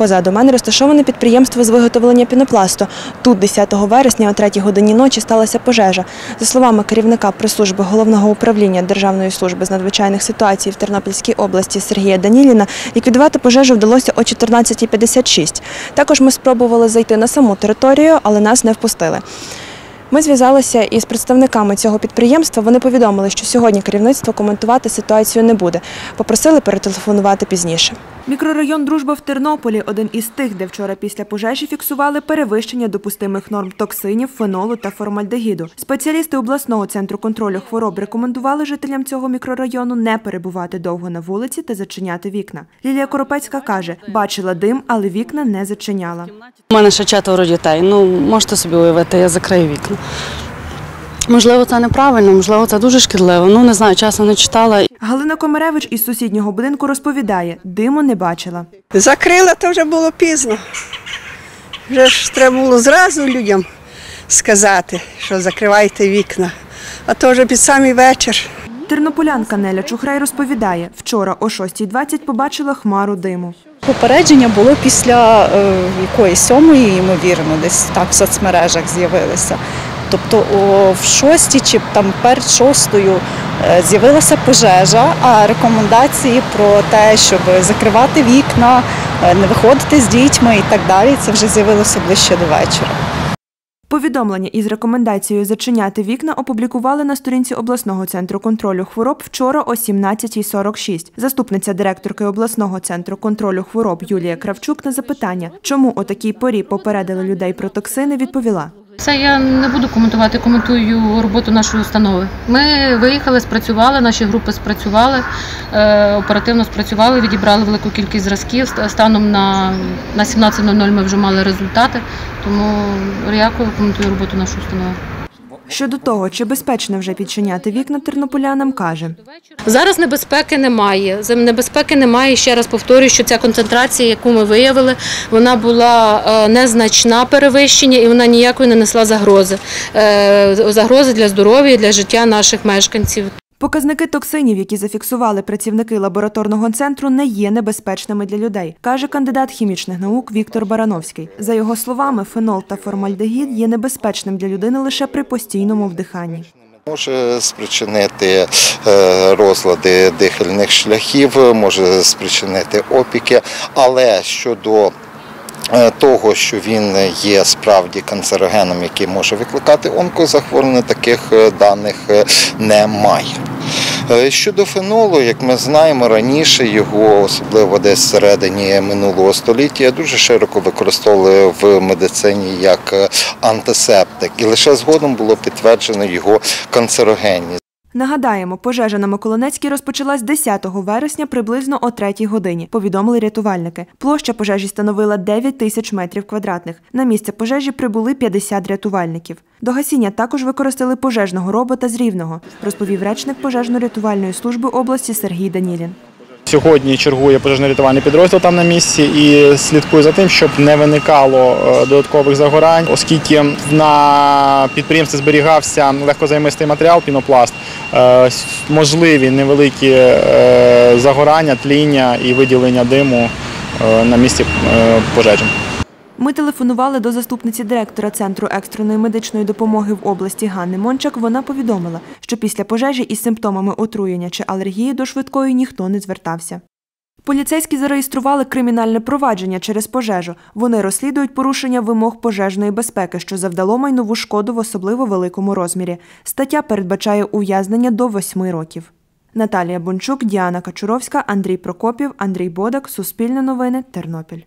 Позаду мене розташоване підприємство з виготовлення пінопласту. Тут 10 вересня о 3 годині ночі сталася пожежа. За словами керівника прес-служби головного управління Державної служби з надзвичайних ситуацій в Тернопільській області Сергія Даніліна, ліквідувати пожежу вдалося о 14.56. Також ми спробували зайти на саму територію, але нас не впустили. Ми зв'язалися із представниками цього підприємства. Вони повідомили, що сьогодні керівництво коментувати ситуацію не буде. Попросили перетелефонувати пізніше. Мікрорайон Дружба в Тернополі один із тих, де вчора після пожежі фіксували перевищення допустимих норм токсинів, фенолу та формальдегіду. Спеціалісти обласного центру контролю хвороб рекомендували жителям цього мікрорайону не перебувати довго на вулиці та зачиняти вікна. Лілія Коропецька каже, бачила дим, але вікна не зачиняла. У мене ще четверо дітей. Ну, можете собі уявити, я закрию вікна. Можливо, це неправильно, можливо, це дуже шкідливо. Ну, не знаю, часу не читала. Галина Комаревич із сусіднього будинку розповідає, диму не бачила. Закрила, то вже було пізно. Вже ж треба було зразу людям сказати, що закривайте вікна. А то вже під самий вечір. Тернополянка Неля Чухрай розповідає, вчора о 6.20 побачила хмару диму. Попередження було після е, якоїсь сьомої, ймовірно, десь так в соцмережах з'явилися. Тобто о, в шостій чи там перед шостою е, з'явилася пожежа, а рекомендації про те, щоб закривати вікна, е, не виходити з дітьми і так далі, це вже з'явилося ближче до вечора. Повідомлення із рекомендацією зачиняти вікна опублікували на сторінці обласного центру контролю хвороб вчора о 17.46. Заступниця директорки обласного центру контролю хвороб Юлія Кравчук на запитання, чому о такій порі попередили людей про токсини, відповіла. Це я не буду коментувати, коментую роботу нашої установи. Ми виїхали, спрацювали, наші групи спрацювали, е, оперативно спрацювали, відібрали велику кількість зразків. Станом на, на 17.00 ми вже мали результати, тому дякую, коментую роботу нашої установи. Щодо того, чи безпечно вже підчиняти вікна тернополянам, каже. Зараз небезпеки немає. Небезпеки немає. Ще раз повторюю, що ця концентрація, яку ми виявили, вона була е, незначна перевищення і вона ніякої не несла загрози. Е, Загрози для здоров'я і для життя наших мешканців. Показники токсинів, які зафіксували працівники лабораторного центру, не є небезпечними для людей, каже кандидат хімічних наук Віктор Барановський. За його словами, фенол та формальдегід є небезпечним для людини лише при постійному вдиханні. Може спричинити е, розлади дихальних шляхів, може спричинити опіки, але щодо е, того, що він є справді канцерогеном, який може викликати онкозахворювання, таких е, даних немає. Е, Щодо фенолу, як ми знаємо, раніше його, особливо десь всередині минулого століття, дуже широко використовували в медицині як е, антисептик, і лише згодом було підтверджено його канцерогенність. Нагадаємо, пожежа на Миколинецькій розпочалась 10 вересня приблизно о 3 годині. Повідомили рятувальники. Площа пожежі становила 9 тисяч метрів квадратних. На місце пожежі прибули 50 рятувальників. До гасіння також використали пожежного робота з Рівного, розповів речник пожежно-рятувальної служби області Сергій Данілін. Сьогодні чергує пожежно-рятувальний підрозділ там на місці і слідкує за тим, щоб не виникало е, додаткових загорань, оскільки на підприємстві зберігався легкозаймистий матеріал, пінопласт, можливі невеликі е, загорання, тління і виділення диму е, на місці е, пожежі. Ми телефонували до заступниці директора Центру екстреної медичної допомоги в області Ганни Мончак. Вона повідомила, що після пожежі із симптомами отруєння чи алергії до швидкої ніхто не звертався. Поліцейські зареєстрували кримінальне провадження через пожежу. Вони розслідують порушення вимог пожежної безпеки, що завдало майнову шкоду в особливо великому розмірі. Стаття передбачає ув'язнення до восьми років. Наталія Бончук, Діана Качуровська, Андрій Прокопів, Андрій Бодак, Суспільне новини, Тернопіль.